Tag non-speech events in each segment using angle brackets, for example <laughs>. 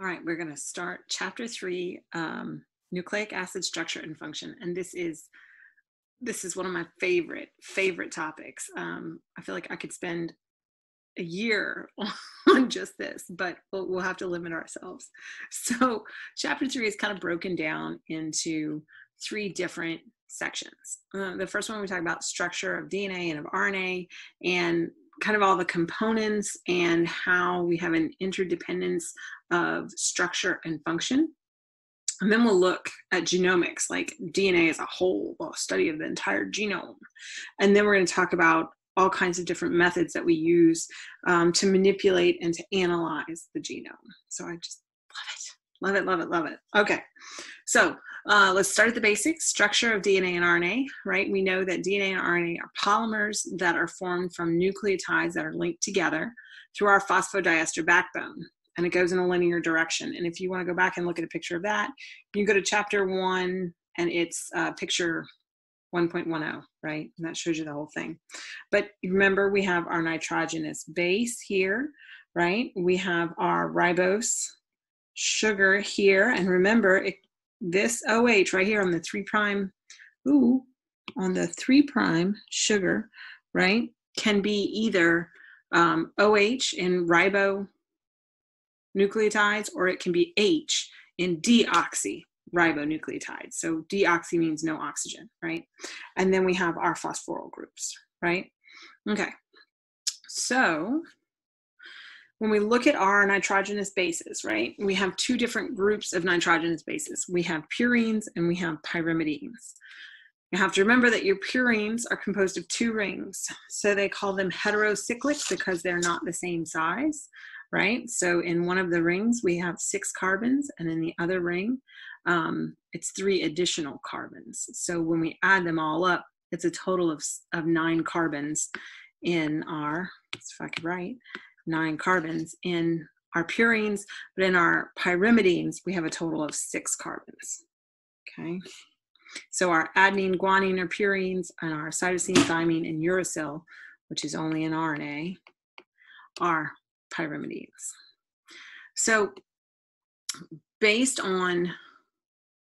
All right, we're going to start chapter three, um, nucleic acid structure and function, and this is this is one of my favorite favorite topics. Um, I feel like I could spend a year <laughs> on just this, but we'll, we'll have to limit ourselves. So, chapter three is kind of broken down into three different sections. Uh, the first one we talk about structure of DNA and of RNA, and kind of all the components and how we have an interdependence of structure and function. And then we'll look at genomics, like DNA as a whole, a study of the entire genome. And then we're going to talk about all kinds of different methods that we use um, to manipulate and to analyze the genome. So I just love it, love it, love it, love it. Okay, so uh, let's start at the basics structure of DNA and RNA, right? We know that DNA and RNA are polymers that are formed from nucleotides that are linked together through our phosphodiester backbone. And it goes in a linear direction. And if you want to go back and look at a picture of that, you go to chapter one and it's uh, picture 1.10, right? And that shows you the whole thing. But remember, we have our nitrogenous base here, right? We have our ribose sugar here. And remember, it this OH right here on the three prime, ooh, on the three prime sugar, right, can be either um, OH in ribonucleotides or it can be H in deoxy ribonucleotides. So deoxy means no oxygen, right? And then we have our phosphoryl groups, right? Okay. So when we look at our nitrogenous bases, right, we have two different groups of nitrogenous bases. We have purines and we have pyrimidines. You have to remember that your purines are composed of two rings. So they call them heterocyclic because they're not the same size, right? So in one of the rings, we have six carbons, and in the other ring, um, it's three additional carbons. So when we add them all up, it's a total of, of nine carbons in our, if I could write, nine carbons in our purines, but in our pyrimidines, we have a total of six carbons. Okay. So our adenine, guanine, or purines, and our cytosine, thymine, and uracil, which is only an RNA, are pyrimidines. So based on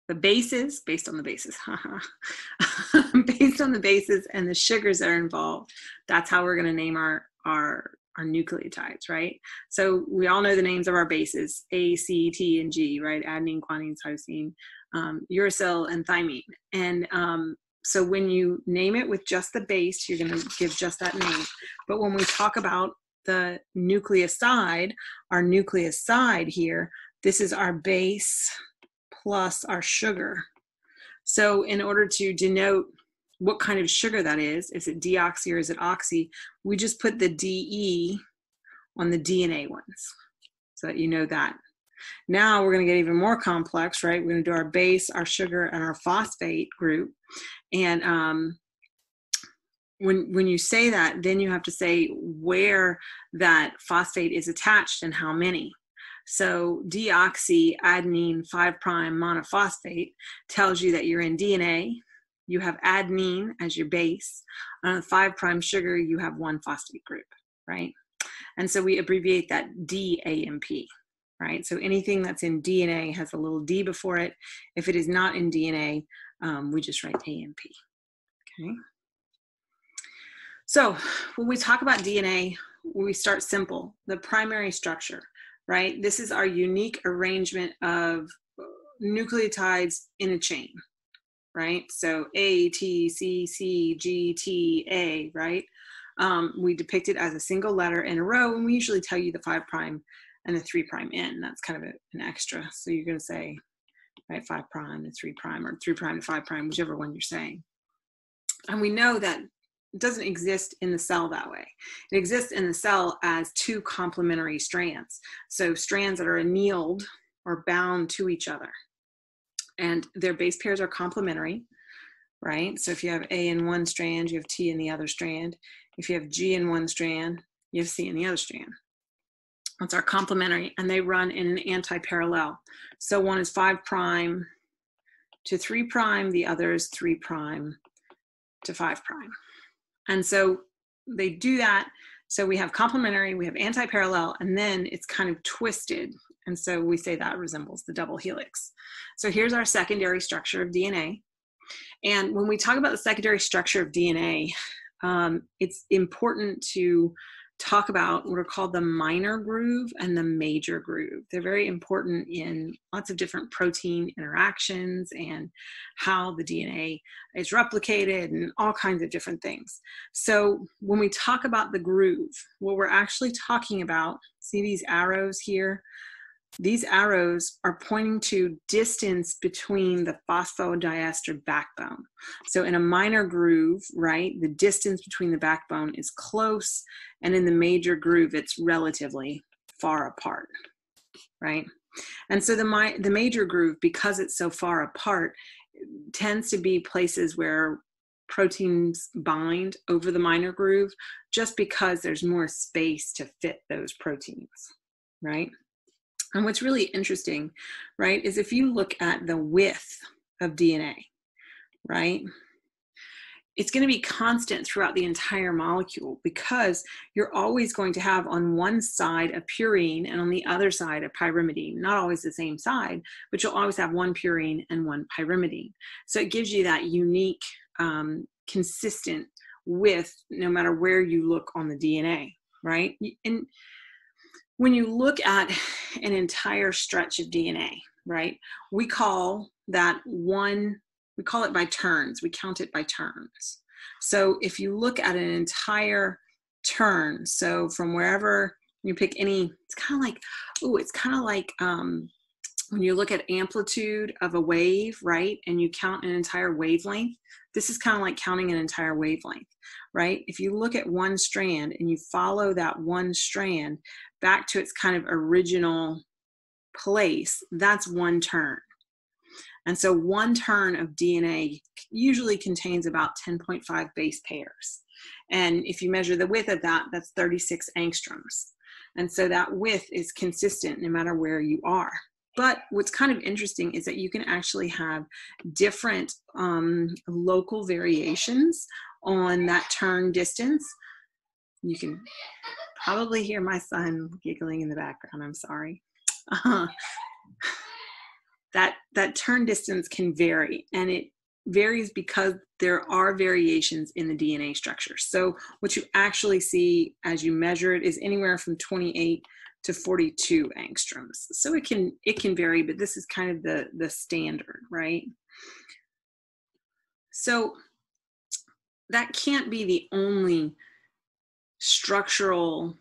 the bases, based on the bases, <laughs> based on the bases and the sugars that are involved, that's how we're going to name our, our our nucleotides, right? So we all know the names of our bases, A, C, T, and G, right? Adenine, guanine, cytosine, um, uracil, and thymine. And um, so when you name it with just the base, you're going to give just that name. But when we talk about the nucleoside, our nucleoside here, this is our base plus our sugar. So in order to denote what kind of sugar that is. Is it deoxy or is it oxy? We just put the DE on the DNA ones so that you know that. Now we're going to get even more complex, right? We're going to do our base, our sugar, and our phosphate group. And um, when when you say that, then you have to say where that phosphate is attached and how many. So deoxyadenine 5' monophosphate tells you that you're in DNA, you have adenine as your base. On a five prime sugar, you have one phosphate group, right? And so we abbreviate that DAMP, right? So anything that's in DNA has a little D before it. If it is not in DNA, um, we just write AMP, okay? So when we talk about DNA, we start simple, the primary structure, right? This is our unique arrangement of nucleotides in a chain, right? So A, T, C, C, G, T, A, right? Um, we depict it as a single letter in a row, and we usually tell you the five prime and the three prime in. That's kind of a, an extra. So you're going to say, right, five prime to three prime, or three prime to five prime, whichever one you're saying. And we know that it doesn't exist in the cell that way. It exists in the cell as two complementary strands. So strands that are annealed or bound to each other and their base pairs are complementary, right? So if you have A in one strand, you have T in the other strand. If you have G in one strand, you have C in the other strand. That's our complementary, and they run in an anti-parallel. So one is five prime to three prime, the other is three prime to five prime. And so they do that. So we have complementary, we have anti-parallel, and then it's kind of twisted And so we say that resembles the double helix. So here's our secondary structure of DNA. And when we talk about the secondary structure of DNA, um, it's important to talk about what are called the minor groove and the major groove. They're very important in lots of different protein interactions and how the DNA is replicated and all kinds of different things. So when we talk about the groove, what we're actually talking about, see these arrows here? These arrows are pointing to distance between the phosphodiester backbone. So in a minor groove, right, the distance between the backbone is close, and in the major groove, it's relatively far apart, right? And so the, the major groove, because it's so far apart, tends to be places where proteins bind over the minor groove just because there's more space to fit those proteins, right? And what's really interesting, right, is if you look at the width of DNA, right, it's going to be constant throughout the entire molecule because you're always going to have on one side a purine and on the other side a pyrimidine. Not always the same side, but you'll always have one purine and one pyrimidine. So it gives you that unique, um, consistent width no matter where you look on the DNA, right? And when you look at an entire stretch of DNA, right, we call that one, we call it by turns, we count it by turns. So if you look at an entire turn, so from wherever you pick any, it's kind of like, oh, it's kind of like um, when you look at amplitude of a wave, right, and you count an entire wavelength, this is kind of like counting an entire wavelength, right? If you look at one strand and you follow that one strand back to its kind of original place, that's one turn. And so one turn of DNA usually contains about 10.5 base pairs. And if you measure the width of that, that's 36 angstroms. And so that width is consistent no matter where you are. But what's kind of interesting is that you can actually have different um, local variations on that turn distance. You can probably hear my son giggling in the background. I'm sorry. Uh, that that turn distance can vary, and it varies because there are variations in the DNA structure. So what you actually see as you measure it is anywhere from 28 to 42 angstroms. So it can it can vary, but this is kind of the the standard, right? So that can't be the only structural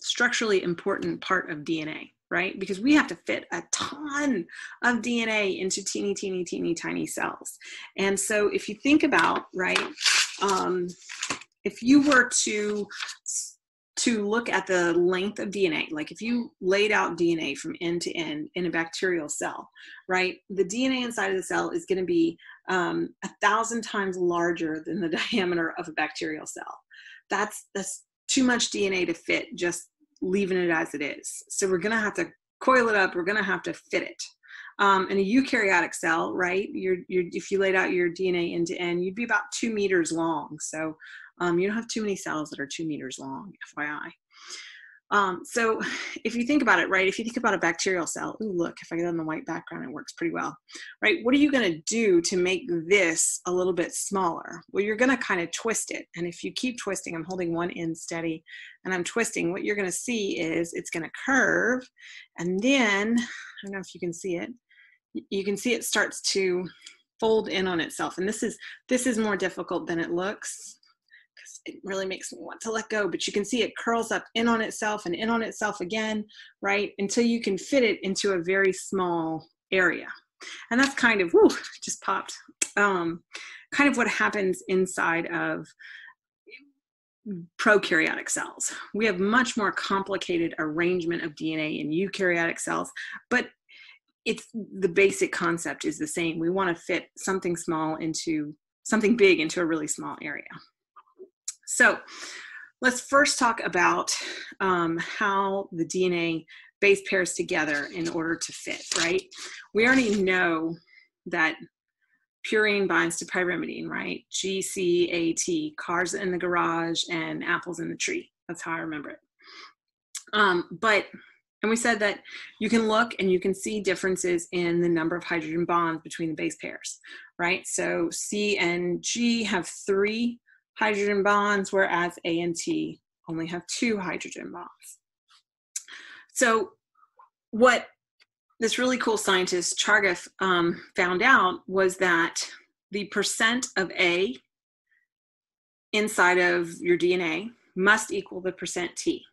structurally important part of DNA, right? Because we have to fit a ton of DNA into teeny, teeny, teeny, tiny cells. And so if you think about, right, um, if you were to to look at the length of DNA, like if you laid out DNA from end to end in a bacterial cell, right, the DNA inside of the cell is going to be um, a thousand times larger than the <laughs> diameter of a bacterial cell. That's that's too much DNA to fit just leaving it as it is. So we're going to have to coil it up. We're going to have to fit it. Um, in a eukaryotic cell, right? You're, you're, if you laid out your DNA end to end, you'd be about two meters long. So um, you don't have too many cells that are two meters long, FYI. Um, so <laughs> if you think about it, right, if you think about a bacterial cell, ooh, look, if I get on the white background, it works pretty well, right? What are you going to do to make this a little bit smaller? Well, you're going to kind of twist it. And if you keep twisting, I'm holding one end steady and I'm twisting, what you're going to see is it's going to curve. And then, I don't know if you can see it, you can see it starts to fold in on itself. And this is, this is more difficult than it looks it really makes me want to let go. But you can see it curls up in on itself and in on itself again, right? Until you can fit it into a very small area. And that's kind of, just popped. Um, kind of what happens inside of prokaryotic cells. We have much more complicated arrangement of DNA in eukaryotic cells, but it's the basic concept is the same. We want to fit something small into something big into a really small area. So let's first talk about um, how the DNA base pairs together in order to fit, right? We already know that purine binds to pyrimidine, right? GCAT, cars in the garage and apples in the tree. That's how I remember it. Um, but And we said that you can look and you can see differences in the number of hydrogen bonds between the base pairs, right? So C and G have three hydrogen bonds, whereas A and T only have two hydrogen bonds. So what this really cool scientist, Chargaff, um, found out was that the percent of A inside of your DNA must equal the percent T.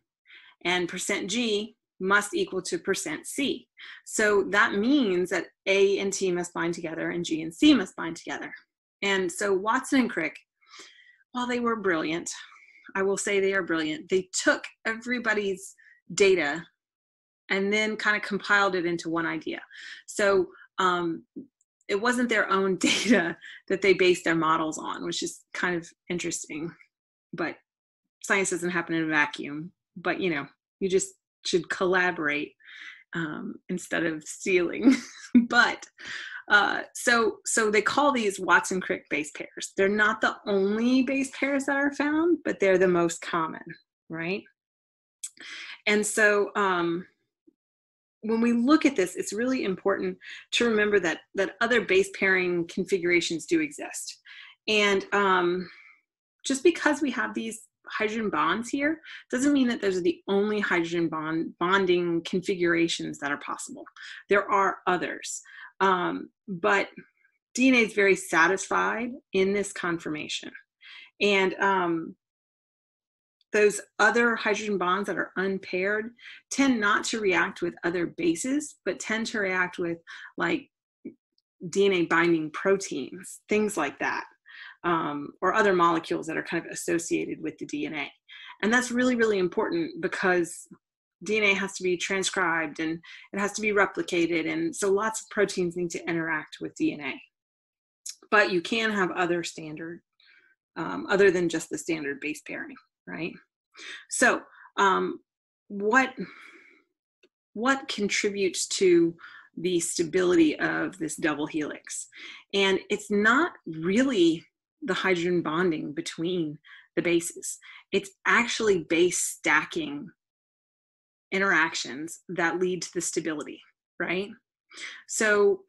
And percent G must equal to percent C. So that means that A and T must bind together and G and C must bind together. And so Watson and Crick, while they were brilliant, I will say they are brilliant, they took everybody's data and then kind of compiled it into one idea. So um, it wasn't their own <laughs> data that they based their models on, which is kind of interesting. But science doesn't happen in a vacuum. But you know, you just should collaborate um, instead of stealing. <laughs> but uh, so so they call these Watson Crick base pairs. They're not the only base pairs that are found, but they're the most common, right? And so um, when we look at this, it's really important to remember that that other base pairing configurations do exist. And um, just because we have these hydrogen bonds here doesn't mean that those are the only hydrogen bond bonding configurations that are possible. There are others, um, but DNA is very satisfied in this conformation. And um, those other hydrogen bonds that are unpaired tend not to react with other bases, but tend to react with like DNA binding proteins, things like that, um, or other molecules that are kind of associated with the DNA. And that's really, really important because DNA has to be transcribed and it has to be replicated. And so lots of proteins need to interact with DNA. But you can have other standard, um, other than just the standard base pairing right? So um, what what contributes to the stability of this double helix? And it's not really the hydrogen bonding between the bases. It's actually base stacking interactions that lead to the stability, right? So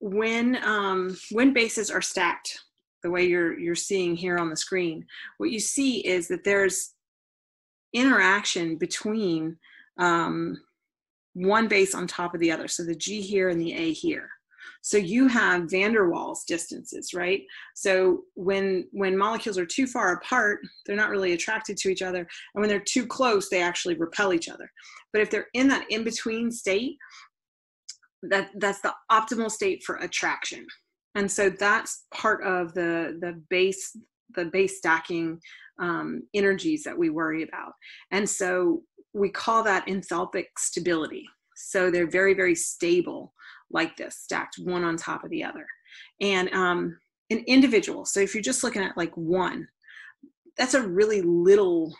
when um, when bases are stacked the way you're you're seeing here on the screen what you see is that there's interaction between um, one base on top of the other so the g here and the a here so you have van der waals distances right? So when when molecules are too far apart they're not really attracted to each other. And when they're too close they actually repel each other. But if they're in that in between state that that's the optimal state for attraction. And so that's part of the the base the base stacking um, energies that we worry about. And so we call that enthalpic stability. So they're very very stable like this stacked one on top of the other. And um, an individual so if you're just looking at like one that's a really little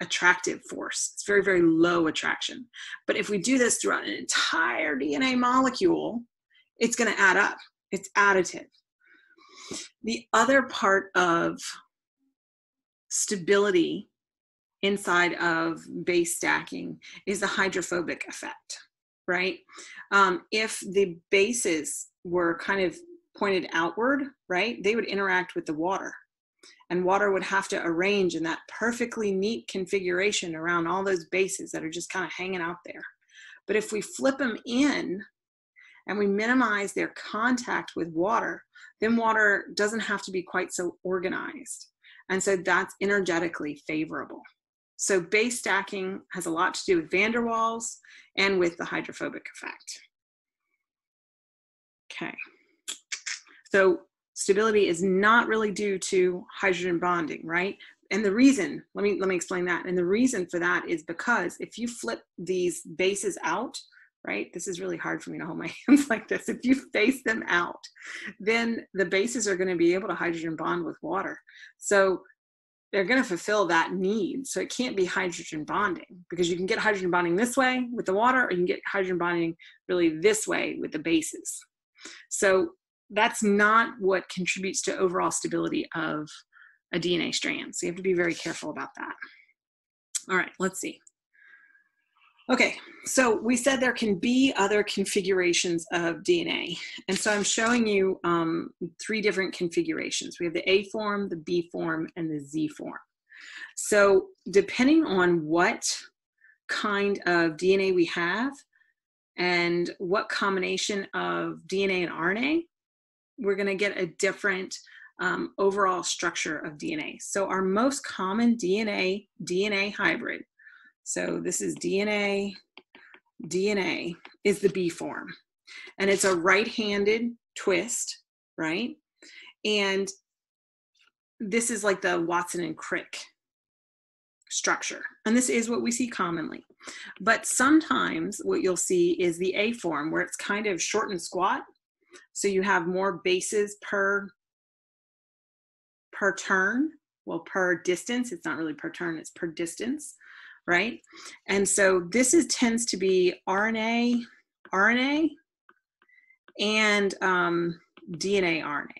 attractive force. It's very very low attraction. But if we do this throughout an entire dna molecule it's going to add up. It's additive. The other part of stability inside of base stacking is the hydrophobic effect, right? Um, if the bases were kind of pointed outward, right, they would interact with the water. And water would have to arrange in that perfectly neat configuration around all those bases that are just kind of hanging out there. But if we flip them in and we minimize their contact with water, then water doesn't have to be quite so organized. And so that's energetically favorable. So base stacking has a lot to do with van der Waals and with the hydrophobic effect. Okay. So stability is not really due to hydrogen bonding, right? And the reason, let me let me explain that. And the reason for that is because if you flip these bases out, right? This is really hard for me to hold my <laughs> hands like this. If you face them out, then the bases are going to be able to hydrogen bond with water. So they're going to fulfill that need. So it can't be hydrogen bonding because you can get hydrogen bonding this way with the water, or you can get hydrogen bonding really this way with the bases. So that's not what contributes to overall stability of a DNA strand. So you have to be very careful about that. All right, let's see. Okay, so we said there can be other configurations of DNA. And so I'm showing you um, three different configurations. We have the A form, the B form, and the Z form. So depending on what kind of DNA we have and what combination of DNA and RNA, we're going to get a different um, overall structure of DNA. So our most common DNA, DNA hybrid, so this is DNA, DNA is the B form. And it's a right-handed twist, right? And this is like the Watson and Crick structure. And this is what we see commonly. But sometimes what you'll see is the A form where it's kind of short and squat. So you have more bases per per turn, well per distance, it's not really per turn, it's per distance, right? And so this is tends to be RNA, RNA, and um, DNA RNA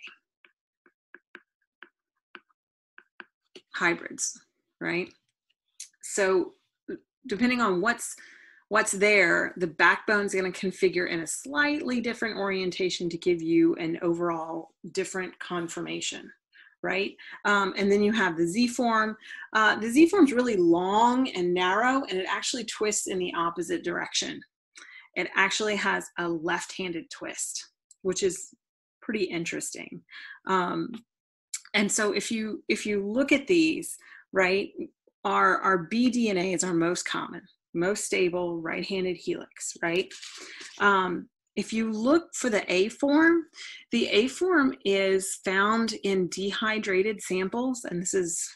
hybrids, right? So depending on what's what's there, the backbone is going to configure in a slightly different orientation to give you an overall different conformation, right? Um, and then you have the Z form. Uh, the Z form is really long and narrow, and it actually twists in the opposite direction. It actually has a left-handed twist, which is pretty interesting. Um, and so if you if you look at these, right, our, our BDNA is our most common, most stable right-handed helix, right? Um, if you look for the A form, the A form is found in dehydrated samples, and this is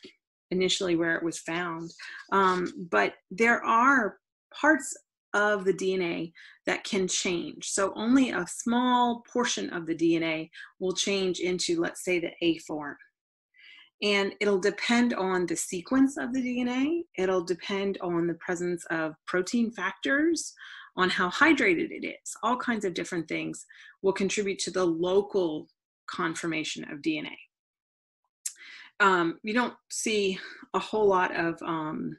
initially where it was found. Um, but there are parts of the DNA that can change. So only a small portion of the DNA will change into, let's say, the A form. And it'll depend on the sequence of the DNA. It'll depend on the presence of protein factors, on how hydrated it is. All kinds of different things will contribute to the local conformation of DNA. Um, you don't see a whole lot of um,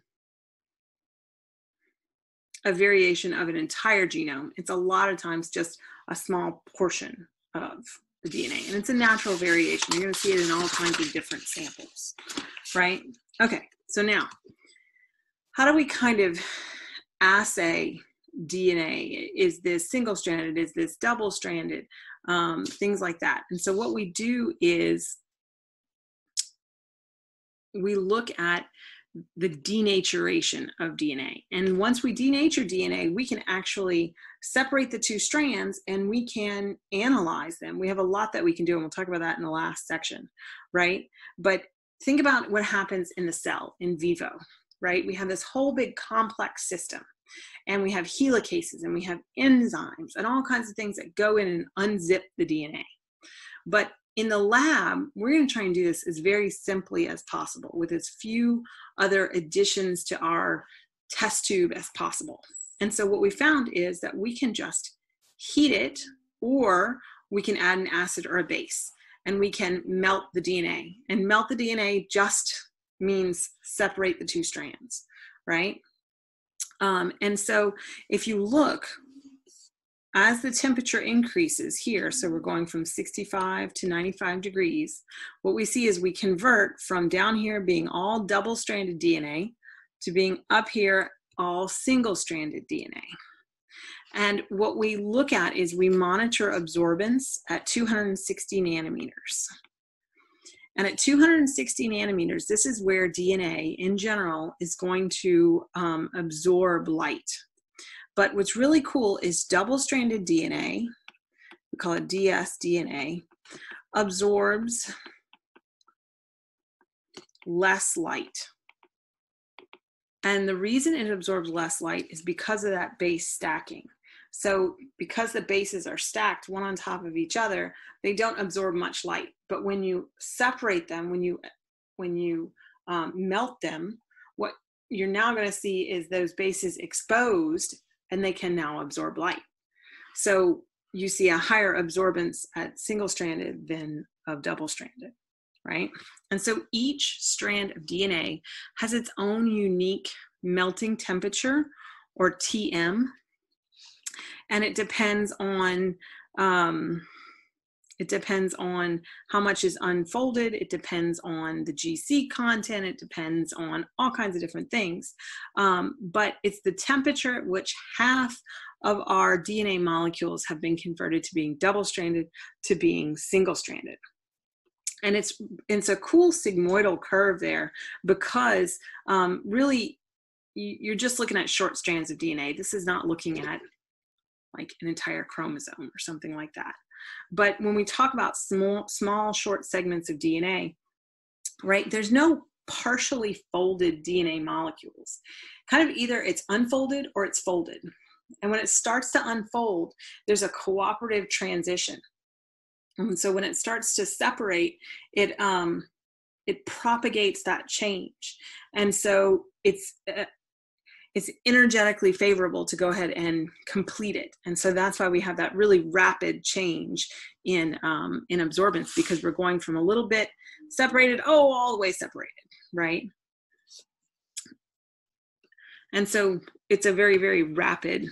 a variation of an entire genome. It's a lot of times just a small portion of the DNA. And it's a natural variation. You're going to see it in all kinds of different samples, right? Okay, so now, how do we kind of assay DNA? Is this single stranded? Is this double stranded? Um, things like that. And so, what we do is we look at the denaturation of DNA. And once we denature DNA, we can actually separate the two strands and we can analyze them. We have a lot that we can do, and we'll talk about that in the last section, right? But think about what happens in the cell in vivo, right? We have this whole big complex system, and we have helicases, and we have enzymes, and all kinds of things that go in and unzip the DNA. But in the lab, we're going to try and do this as very simply as possible with as few other additions to our test tube as possible. And so what we found is that we can just heat it or we can add an acid or a base and we can melt the DNA. And melt the DNA just means separate the two strands, right? Um, and so if you look, as the temperature increases here, so we're going from 65 to 95 degrees, what we see is we convert from down here being all double stranded DNA to being up here all single stranded DNA. And what we look at is we monitor absorbance at 260 nanometers. And at 260 nanometers, this is where DNA in general is going to um, absorb light. But what's really cool is double stranded DNA, we call it dsDNA, absorbs less light. And the reason it absorbs less light is because of that base stacking. So because the bases are stacked one on top of each other, they don't absorb much light. But when you separate them, when you when you um, melt them, what you're now going to see is those bases exposed and they can now absorb light. So you see a higher absorbance at single stranded than of double stranded, right? And so each strand of DNA has its own unique melting temperature or TM. And it depends on um, it depends on how much is unfolded. It depends on the GC content. It depends on all kinds of different things. Um, but it's the temperature at which half of our DNA molecules have been converted to being double stranded to being single stranded. And it's, it's a cool sigmoidal curve there because um, really you're just looking at short strands of DNA. This is not looking at like an entire chromosome or something like that. But when we talk about small, small short segments of DNA, right, there's no partially folded DNA molecules. Kind of either it's unfolded or it's folded. And when it starts to unfold, there's a cooperative transition. And so when it starts to separate, it um, it propagates that change. And so it's uh, it's energetically favorable to go ahead and complete it. And so that's why we have that really rapid change in um, in absorbance because we're going from a little bit separated, oh, all the way separated, right? And so it's a very, very rapid,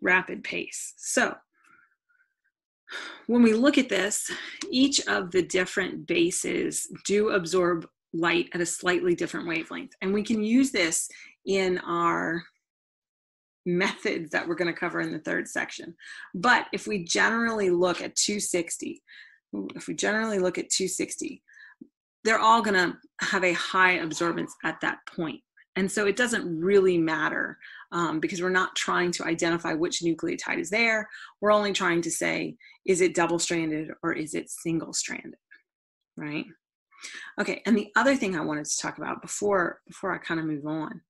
rapid pace. So when we look at this, each of the different bases do absorb light at a slightly different wavelength. And we can use this in our methods that we're going to cover in the third section. But if we generally look at 260, if we generally look at 260, they're all going to have a high absorbance at that point. And so it doesn't really matter um, because we're not trying to identify which nucleotide is there. We're only trying to say, is it double stranded or is it single stranded, right? Okay, and the other thing I wanted to talk about before before I kind of move on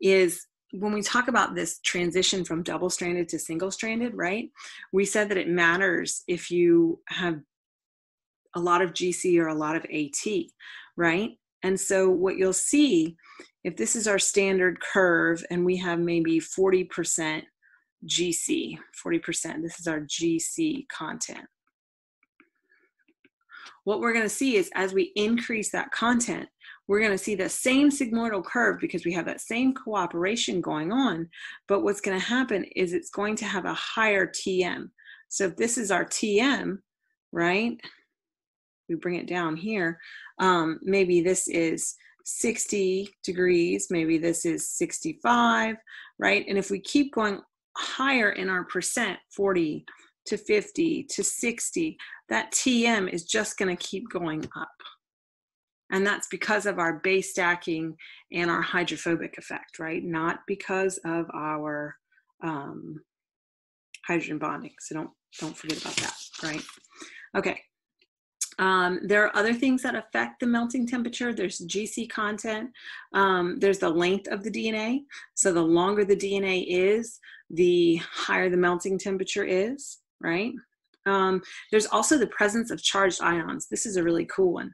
is when we talk about this transition from double stranded to single stranded, right? We said that it matters if you have a lot of GC or a lot of AT, right? And so what you'll see, if this is our standard curve and we have maybe 40% GC, 40%, this is our GC content what we're going to see is as we increase that content, we're going to see the same sigmoidal curve because we have that same cooperation going on. But what's going to happen is it's going to have a higher TM. So if this is our TM, right? We bring it down here. Um, maybe this is 60 degrees, maybe this is 65, right? And if we keep going higher in our percent, 40, to 50 to 60, that TM is just going to keep going up. And that's because of our base stacking and our hydrophobic effect, right? Not because of our um, hydrogen bonding. So don't don't forget about that, right? Okay. Um, there are other things that affect the melting temperature. There's GC content. Um, there's the length of the DNA. So the longer the DNA is, the higher the melting temperature is right? Um, there's also the presence of charged ions. This is a really cool one.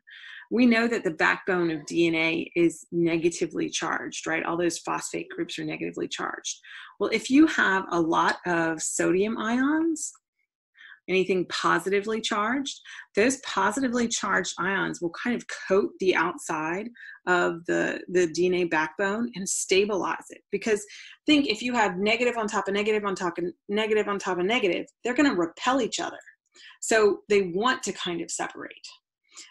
We know that the backbone of DNA is negatively charged, right? All those phosphate groups are negatively charged. Well, if you have a lot of sodium ions, anything positively charged, those positively charged ions will kind of coat the outside of the, the DNA backbone and stabilize it. Because think if you have negative on top of negative on top of negative on top of negative, they're going to repel each other. So they want to kind of separate.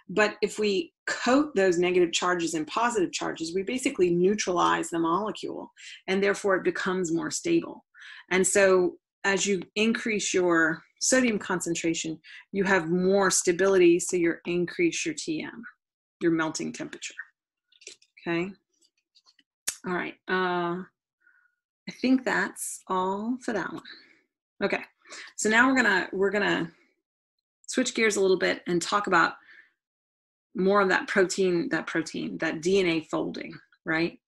But if we coat those negative charges and positive charges, we basically neutralize the molecule and therefore it becomes more stable. And so as you increase your sodium concentration, you have more stability, so you increase your TM, your melting temperature. Okay. All right. Uh, I think that's all for that one. Okay. So now we're gonna we're gonna switch gears a little bit and talk about more of that protein, that protein, that DNA folding, right?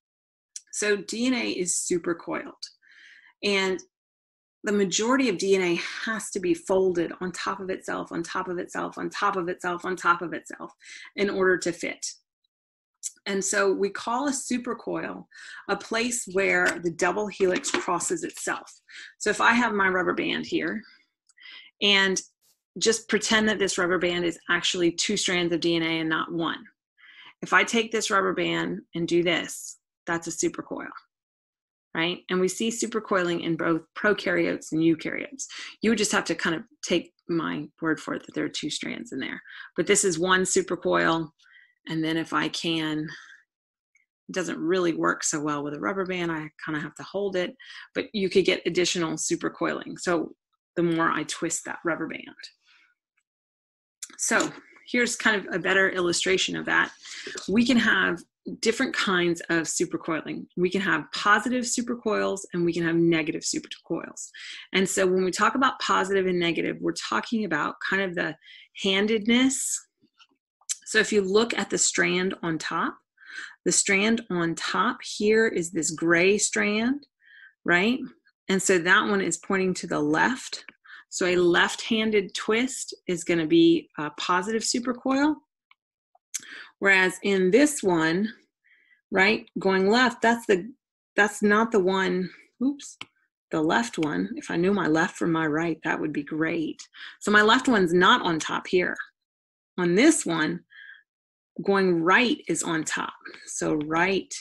So DNA is super coiled. And the majority of DNA has to be folded on top of itself, on top of itself, on top of itself, on top of itself in order to fit. And so we call a supercoil a place where the double helix crosses itself. So if I have my rubber band here and just pretend that this rubber band is actually two strands of DNA and not one. If I take this rubber band and do this, that's a supercoil. Right? And we see supercoiling in both prokaryotes and eukaryotes. You would just have to kind of take my word for it that there are two strands in there. But this is one supercoil. And then if I can, it doesn't really work so well with a rubber band. I kind of have to hold it, but you could get additional supercoiling. So the more I twist that rubber band. So here's kind of a better illustration of that. We can have different kinds of supercoiling. We can have positive supercoils and we can have negative supercoils. And so when we talk about positive and negative, we're talking about kind of the handedness. So if you look at the strand on top, the strand on top here is this gray strand, right? And so that one is pointing to the left. So a left-handed twist is going to be a positive supercoil. Whereas in this one, right, going left, that's the that's not the one, oops, the left one. If I knew my left from my right, that would be great. So my left one's not on top here. On this one, going right is on top. So right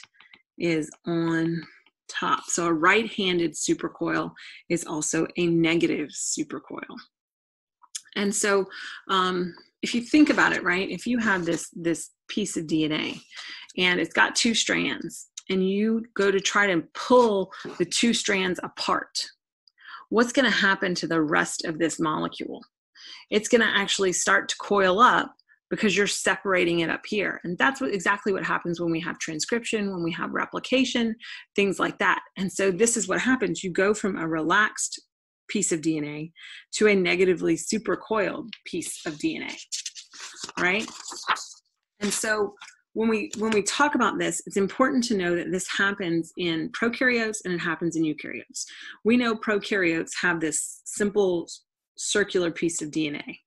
is on top. So a right-handed supercoil is also a negative supercoil. And so um, if you think about it, right, if you have this, this piece of DNA and it's got two strands and you go to try to pull the two strands apart, what's going to happen to the rest of this molecule? It's going to actually start to coil up because you're separating it up here. And that's what exactly what happens when we have transcription, when we have replication, things like that. And so this is what happens. You go from a relaxed piece of DNA to a negatively supercoiled piece of DNA, right? And so when we when we talk about this, it's important to know that this happens in prokaryotes and it happens in eukaryotes. We know prokaryotes have this simple circular piece of DNA.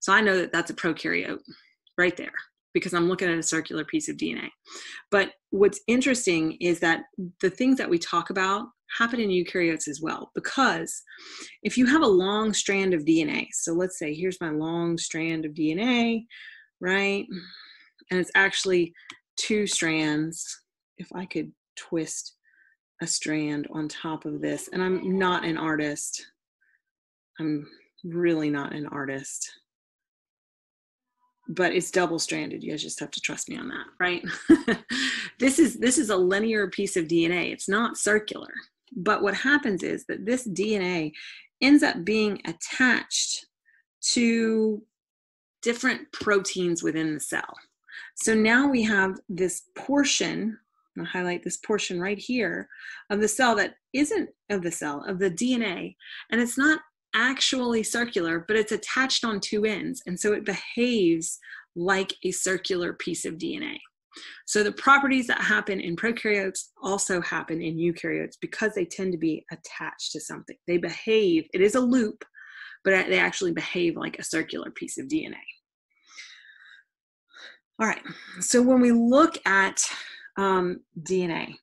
So I know that that's a prokaryote right there because I'm looking at a circular piece of DNA. But what's interesting is that the things that we talk about happen in eukaryotes as well because if you have a long strand of DNA, so let's say here's my long strand of DNA, right? And it's actually two strands. If I could twist a strand on top of this, and I'm not an artist, I'm really not an artist. But it's double stranded. You guys just have to trust me on that right? <laughs> This is this is a linear piece of dna it's not circular but what happens is that this dna ends up being attached to different proteins within the cell so now we have this portion I'll highlight this portion right here of the cell that isn't of the cell, of the DNA. And it's not actually circular, but it's attached on two ends. And so it behaves like a circular piece of DNA. So the properties that happen in prokaryotes also happen in eukaryotes because they tend to be attached to something. They behave, it is a loop, but they actually behave like a circular piece of DNA. All right, so when we look at um, DNA,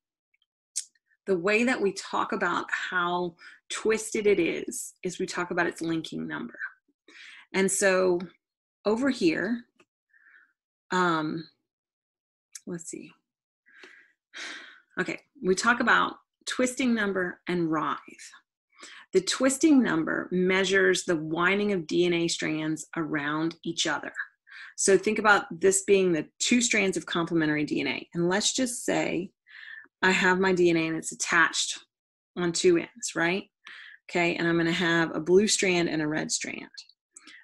the way that we talk about how twisted it is, is we talk about its linking number. And so over here, um, let's see. Okay, we talk about twisting number and writhe. The twisting number measures the winding of DNA strands around each other. So think about this being the two strands of complementary DNA. And let's just say I have my DNA and it's attached on two ends, right? Okay, and I'm going to have a blue strand and a red strand.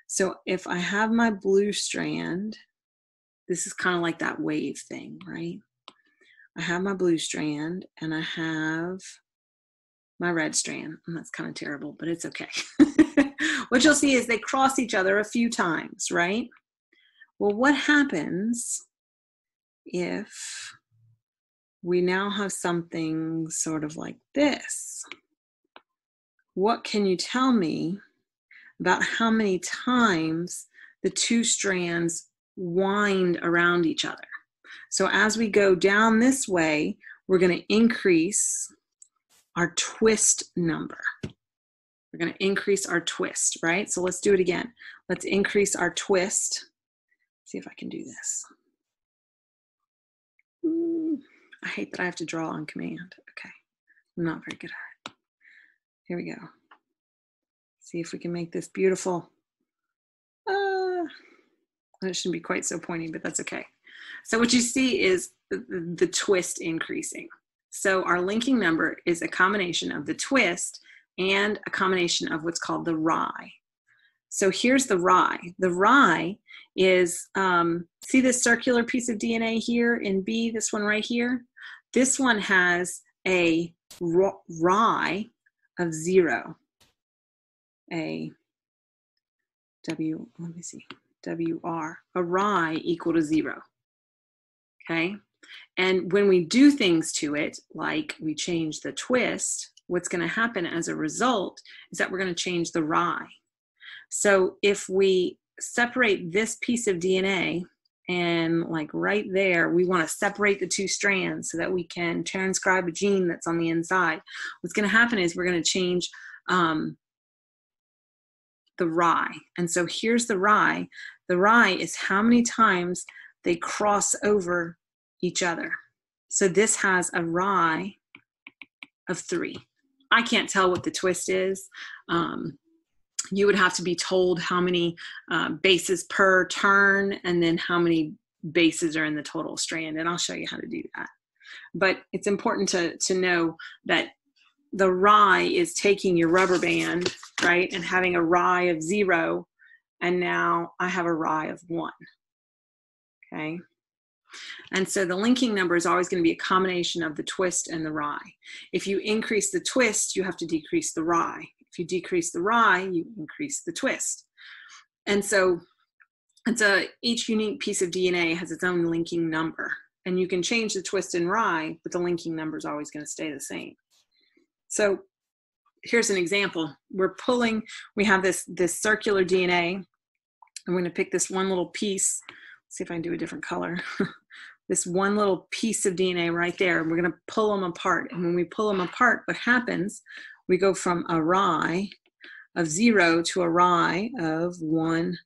So if I have my blue strand, this is kind of like that wave thing, right? I have my blue strand and I have my red strand. And that's kind of terrible, but it's okay. <laughs> what you'll see is they cross each other a few times, right? Well, what happens if we now have something sort of like this. What can you tell me about how many times the two strands wind around each other? So as we go down this way, we're going to increase our twist number. We're going to increase our twist, right? So let's do it again. Let's increase our twist. See if I can do this. Hmm, I hate that I have to draw on command. Okay. I'm not very good at it. Here we go. See if we can make this beautiful. Uh, it shouldn't be quite so pointy, but that's okay. So what you see is the, the twist increasing. So our linking number is a combination of the twist and a combination of what's called the writhe. So here's the writhe. The writhe is, um, see this circular piece of DNA here in B, this one right here? This one has a writhe of zero. A W, let me see, WR, a writhe equal to zero. Okay? And when we do things to it, like we change the twist, what's going to happen as a result is that we're going to change the writhe. So if we separate this piece of DNA and like right there, we want to separate the two strands so that we can transcribe a gene that's on the inside. What's going to happen is we're going to change um, the writhe. And so here's the writhe. The writhe is how many times they cross over each other. So this has a writhe of three. I can't tell what the twist is. Um, you would have to be told how many uh, bases per turn and then how many bases are in the total strand. And I'll show you how to do that. But it's important to, to know that the writhe is taking your rubber band, right, and having a writhe of zero, and now I have a writhe of one. Okay. And so the linking number is always going to be a combination of the twist and the writhe. If you increase the twist, you have to decrease the writhe. If you decrease the writhe, you increase the twist. And so it's a each unique piece of DNA has its own linking number. And you can change the twist and writhe, but the linking number is always going to stay the same. So here's an example. We're pulling, we have this, this circular DNA. I'm going to pick this one little piece. Let's see if I can do a different color. <laughs> this one little piece of DNA right there. We're going to pull them apart. And when we pull them apart, what happens? We go from a writhe of zero to a writhe of one,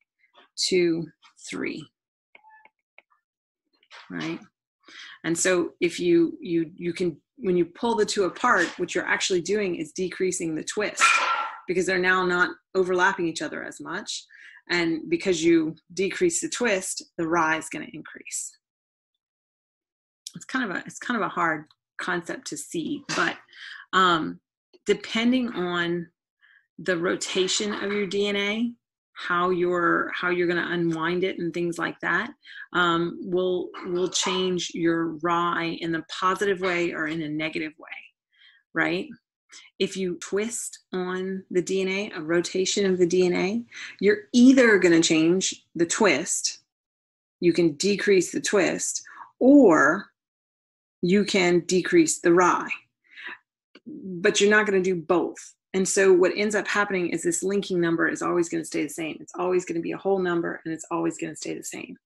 two, three. Right? And so if you you you can when you pull the two apart, what you're actually doing is decreasing the twist because they're now not overlapping each other as much. And because you decrease the twist, the writhe is going to increase it's kind of a it's kind of a hard concept to see but um, depending on the rotation of your dna how you're how you're going to unwind it and things like that um, will will change your writhe in a positive way or in a negative way right if you twist on the dna a rotation of the dna you're either going to change the twist you can decrease the twist or you can decrease the writhe But you're not going to do both. And so what ends up happening is this linking number is always going to stay the same. It's always going to be a whole number and it's always going to stay the same.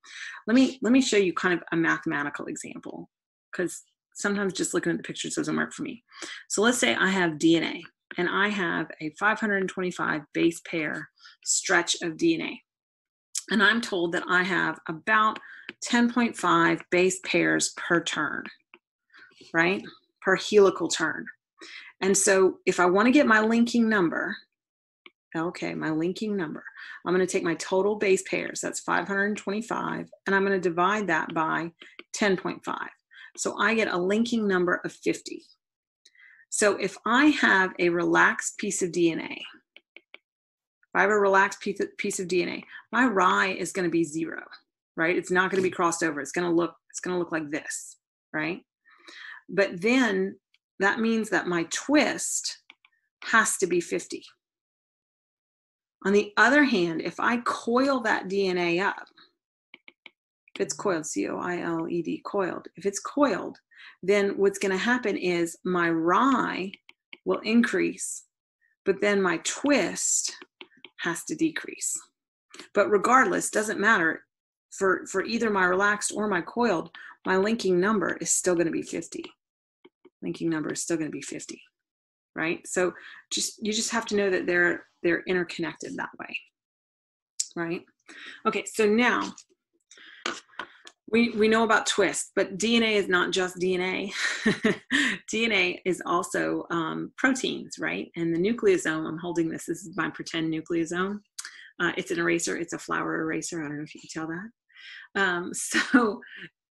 Let me let me show you kind of a mathematical example because sometimes just looking at the pictures doesn't work for me. So let's say I have DNA and I have a 525 base pair stretch of DNA. And I'm told that I have about 10.5 base pairs per turn right, per helical turn. And so if I want to get my linking number, okay, my linking number, I'm going to take my total base pairs, that's 525, and I'm going to divide that by 10.5. So I get a linking number of 50. So if I have a relaxed piece of DNA, if I have a relaxed piece of, DNA, my writhe is going to be zero, right? It's not going to be crossed over. It's going to look, it's going to look like this, right? But then that means that my twist has to be 50. On the other hand, if I coil that DNA up, if it's coiled, C O I L E D, coiled, if it's coiled, then what's going to happen is my writhe will increase, but then my twist has to decrease. But regardless, doesn't matter. For, for either my relaxed or my coiled, my linking number is still going to be 50 linking number is still going to be 50 right so just you just have to know that they're they're interconnected that way right okay so now we, we know about twist, but DNA is not just DNA. <laughs> DNA is also um, proteins, right? And the nucleosome, I'm holding this, this is my pretend nucleosome. Uh, it's an eraser, it's a flower eraser. I don't know if you can tell that. Um, <laughs> so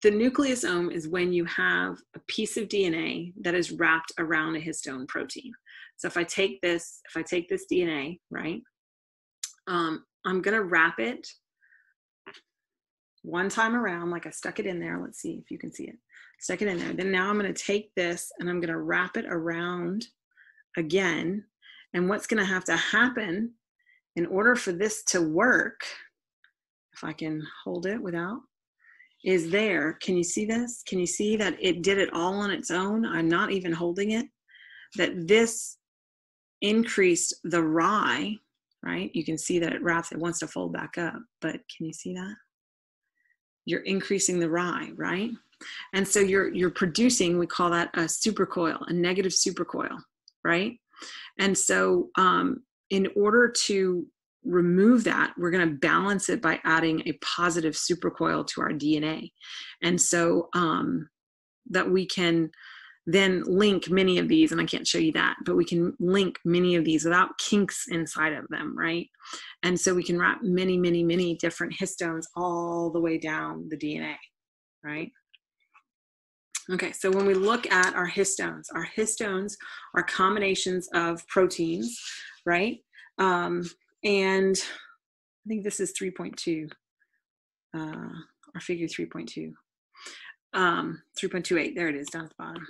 the nucleosome is when you have a piece of DNA that is wrapped around a histone protein. So if I take this, if I take this DNA, right, um, I'm gonna wrap it one time around, like I stuck it in there. Let's see if you can see it. Stuck it in there. Then now I'm going to take this and I'm going to wrap it around again. And what's going to have to happen in order for this to work, if I can hold it without, is there. Can you see this? Can you see that it did it all on its own? I'm not even holding it. That this increased the writhe, right? You can see that it wraps, it wants to fold back up, but can you see that? you're increasing the writhe, right? And so you're you're producing, we call that a supercoil, a negative supercoil, right? And so um, in order to remove that, we're going to balance it by adding a positive supercoil to our DNA. And so um, that we can then link many of these, and I can't show you that, but we can link many of these without kinks inside of them, right? And so we can wrap many, many, many different histones all the way down the DNA, right? Okay, so when we look at our histones, our histones are combinations of proteins, right? Um, and I think this is 3.2, uh, or figure 3.2, um, 3.28, there it is down at the bottom.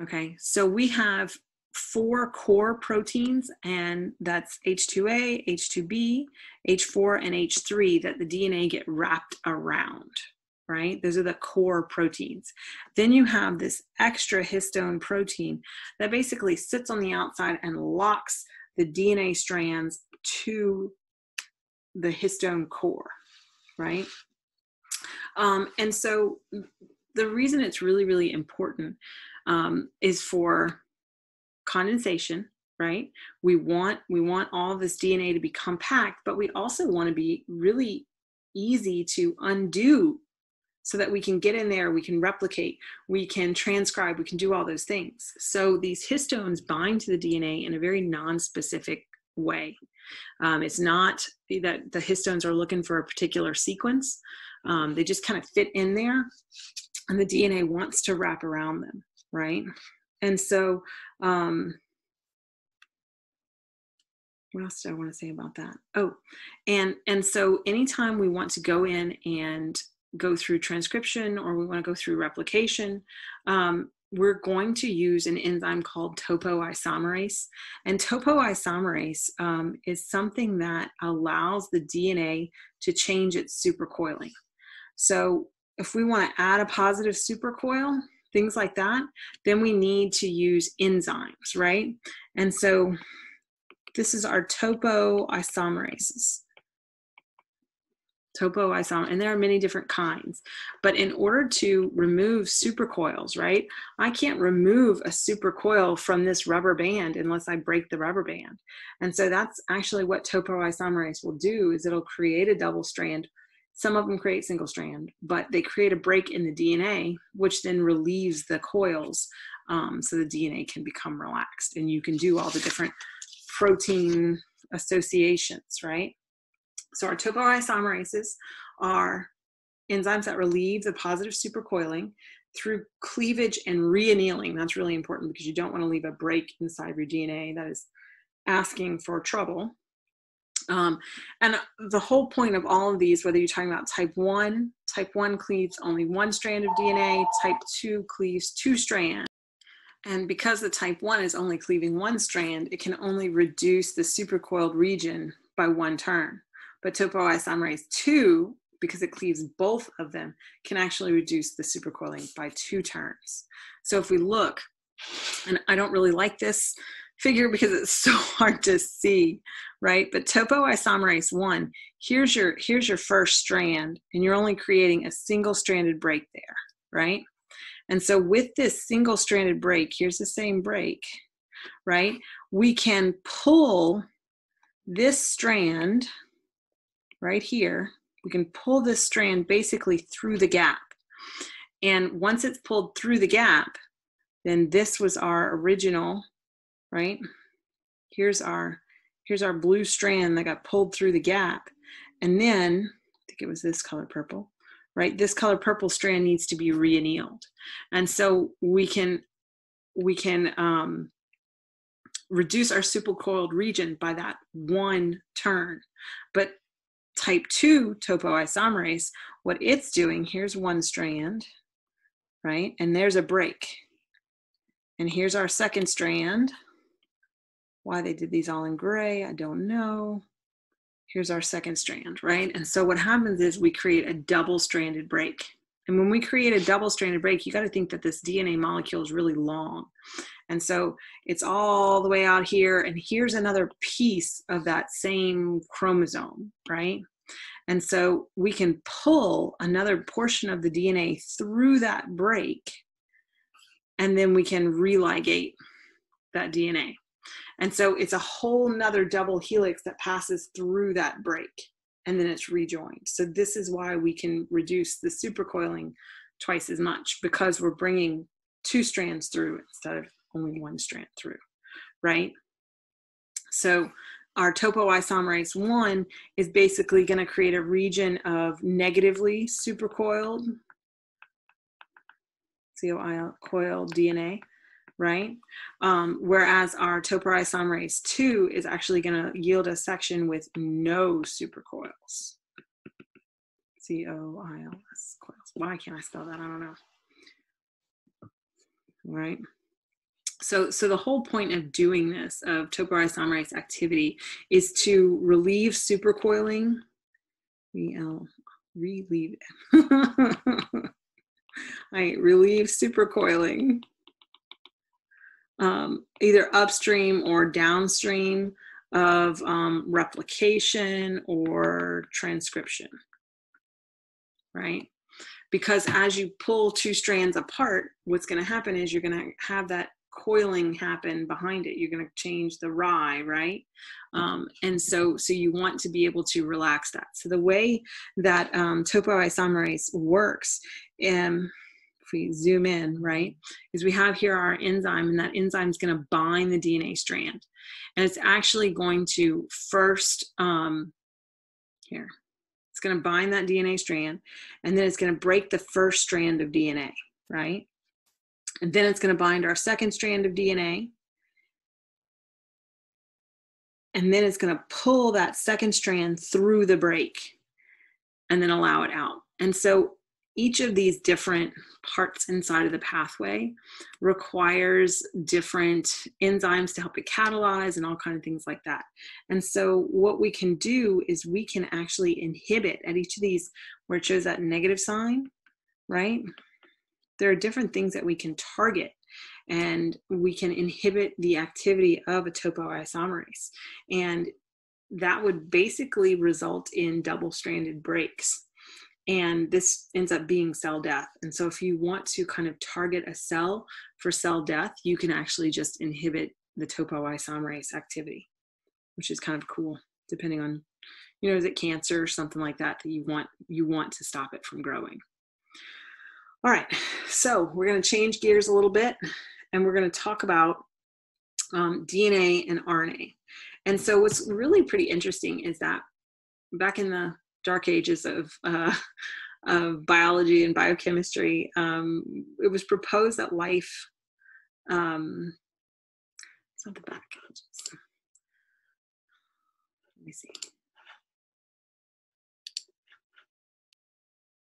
Okay, so we have four core proteins, and that's H2A, H2B, H4, and H3 that the DNA get wrapped around, right? Those are the core proteins. Then you have this extra histone protein that basically sits on the outside and locks the DNA strands to the histone core, right? Um, and so the reason it's really, really important um, is for condensation right we want we want all this dna to be compact but we also want to be really easy to undo so that we can get in there we can replicate we can transcribe we can do all those things so these histones bind to the dna in a very non-specific way um, it's not that the histones are looking for a particular sequence um, they just kind of fit in there and the dna wants to wrap around them right? And so, um, what else do I want to say about that? Oh, and and so anytime we want to go in and go through transcription or we want to go through replication, um, we're going to use an enzyme called topoisomerase. And topoisomerase um, is something that allows the DNA to change its supercoiling. So if we want to add a positive supercoil, things like that, then we need to use enzymes, right? And so this is our topoisomerases. Topoisomer, and there are many different kinds. But in order to remove supercoils, right, I can't remove a supercoil from this rubber band unless I break the rubber band. And so that's actually what topoisomerase will do is it'll create a double strand some of them create single strand, but they create a break in the DNA, which then relieves the coils um, so the DNA can become relaxed and you can do all the different protein associations, right? So our topoisomerases are enzymes that relieve the positive supercoiling through cleavage and reannealing. That's really important because you don't want to leave a break inside your DNA that is asking for trouble. Um, and the whole point of all of these, whether you're talking about type 1, type 1 cleaves only one strand of DNA, type 2 cleaves two strands. And because the type 1 is only cleaving one strand, it can only reduce the supercoiled region by one turn. But topoisomerase 2, because it cleaves both of them, can actually reduce the supercoiling by two turns. So if we look, and I don't really like this figure because it's <laughs> so hard to see, right? But topoisomerase one, here's your here's your first strand, and you're only creating a single stranded break there, right? And so with this single stranded break, here's the same break, right? We can pull this strand right here, We can pull this strand basically through the gap. And once it's pulled through the gap, then this was our original, right? Here's our here's our blue strand that got pulled through the gap. And then, I think it was this color purple, right? This color purple strand needs to be reannealed. And so we can we can um, reduce our supercoiled region by that one turn. But type 2 topoisomerase, what it's doing, here's one strand, right? And there's a break. And here's our second strand. Why they did these all in gray, I don't know. Here's our second strand, right? And so what happens is we create a double stranded break. And when we create a double stranded break, you got to think that this DNA molecule is really long. And so it's all the way out here, and here's another piece of that same chromosome, right? And so we can pull another portion of the DNA through that break, and then we can religate that DNA. And so it's a whole nother double helix that passes through that break and then it's rejoined. So this is why we can reduce the supercoiling twice as much because we're bringing two strands through instead of only one strand through, right? So our topoisomerase 1 is basically going to create a region of negatively supercoiled COIL coiled DNA, right? Um, whereas our topoisomerase 2 is actually going to yield a section with no supercoils. C-O-I-L-S coils. Why can't I spell that? I don't know. Right so so the whole point of doing this of topoisomerase activity is to relieve supercoiling rel relieve <laughs> I relieve supercoiling um, either upstream or downstream of um, replication or transcription right? Because as you pull two strands apart what's going to happen is you're going to have that coiling happen behind it you're going to change the writhe right? Um, and so so you want to be able to relax that. So the way that um, topoisomerase works um, if we zoom in right is we have here our enzyme and that enzyme is going to bind the dna strand. And it's actually going to first um, here it's going to bind that dna strand and then it's going to break the first strand of dna right and then it's going to bind our second strand of DNA. And then it's going to pull that second strand through the break and then allow it out. And so each of these different parts inside of the pathway requires different enzymes to help it catalyze and all kind of things like that. And so what we can do is we can actually inhibit at each of these where it shows that negative sign, right? There are different things that we can target and we can inhibit the activity of a topoisomerase. And that would basically result in double stranded breaks. And this ends up being cell death. And so, if you want to kind of target a cell for cell death, you can actually just inhibit the topoisomerase activity, which is kind of cool, depending on, you know, is it cancer or something like that that you want you want to stop it from growing. All right, so we're going to change gears a little bit and we're going to talk about um, DNA and RNA. And so, what's really pretty interesting is that back in the dark ages of, uh, of biology and biochemistry, um, it was proposed that life, um, it's not the back, let me see.